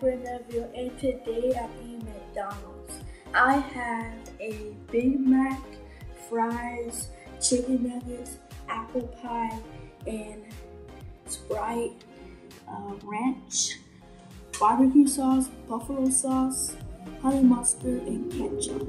Another video and today I'm eating McDonald's. I have a Big Mac, fries, chicken nuggets, apple pie, and Sprite, uh, ranch, barbecue sauce, buffalo sauce, honey mustard, and ketchup.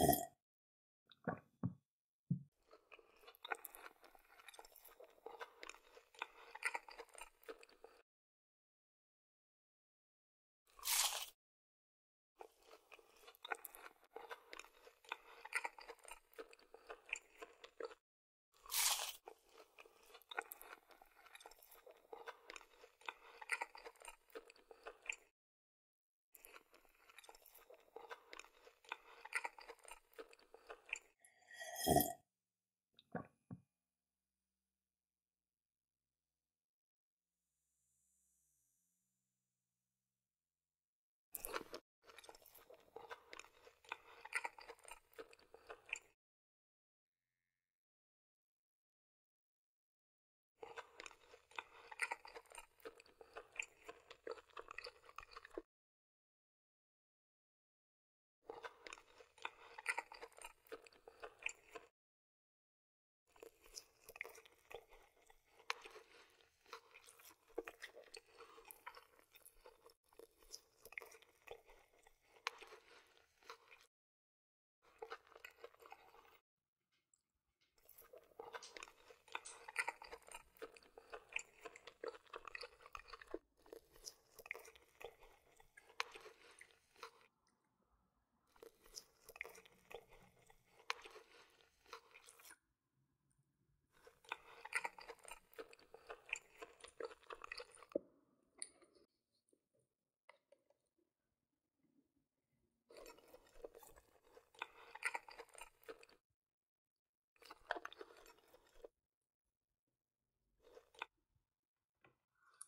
Oh.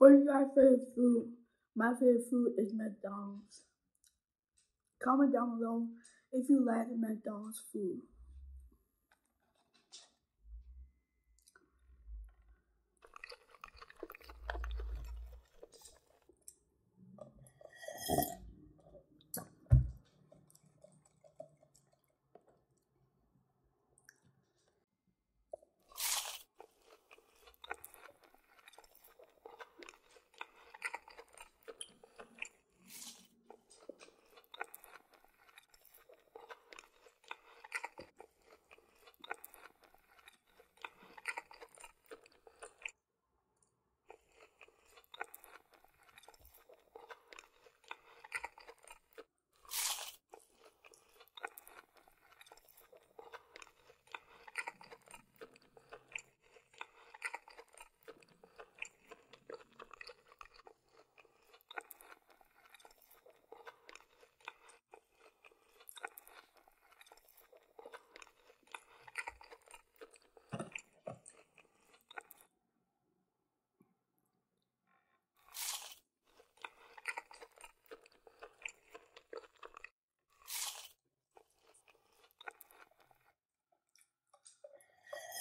What is your favorite food? My favorite food is McDonald's. Comment down below if you like McDonald's food.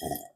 Oh.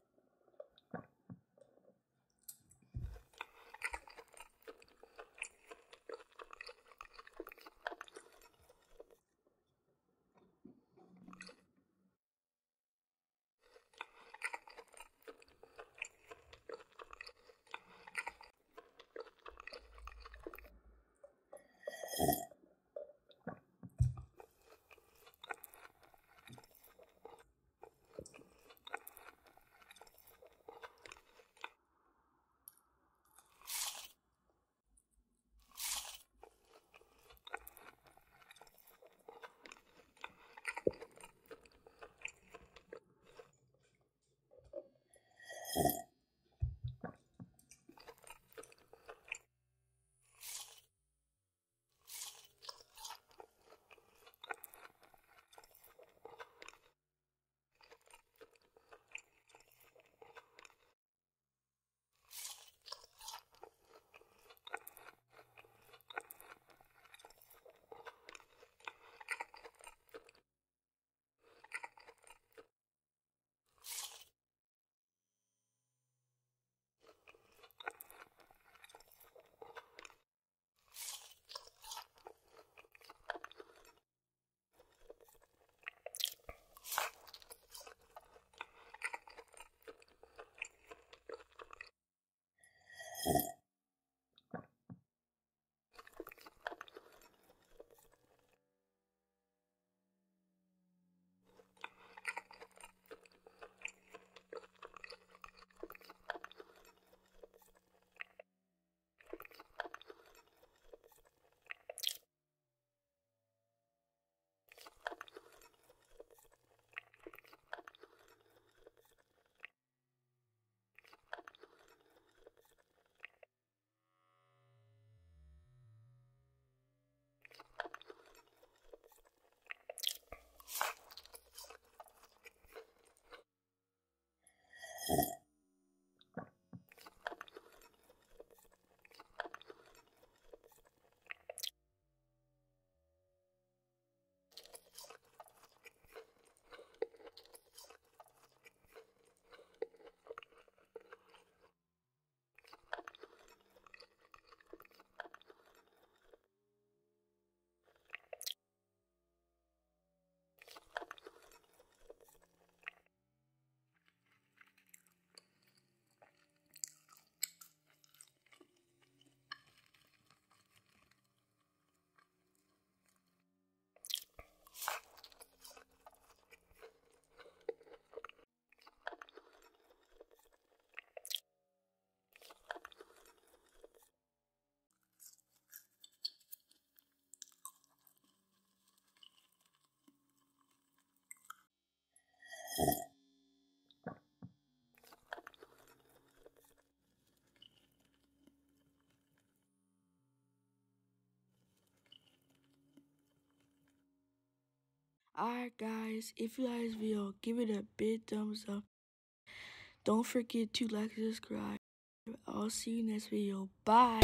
Alright guys, if you like this video, give it a big thumbs up. Don't forget to like and subscribe. I'll see you next video. Bye.